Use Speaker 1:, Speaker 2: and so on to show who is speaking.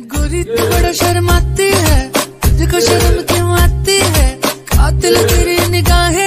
Speaker 1: गोरी तो बड़ा शर्माती है देखो शर्म क्यों आती है? कातिल तेरी निगाहें